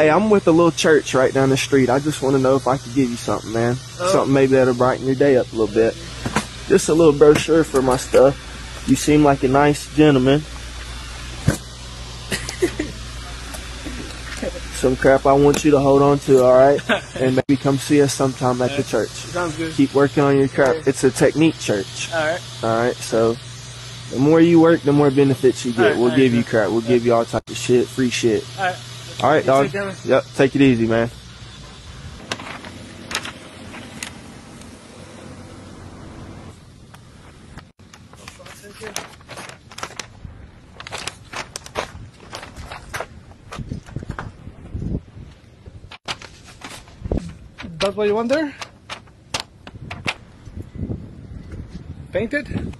Hey, I'm with a little church right down the street. I just want to know if I could give you something, man. Oh. Something maybe that'll brighten your day up a little bit. Just a little brochure for my stuff. You seem like a nice gentleman. Some crap I want you to hold on to, all right? And maybe come see us sometime at the church. Sounds good. Keep working on your crap. It's a technique church. All right. All right, so the more you work, the more benefits you get. Alright, we'll give you crap. We'll give you all types of shit, free shit. All right. All right, You dog. take. Yep, take it easy, man. That's what you want there? Painted?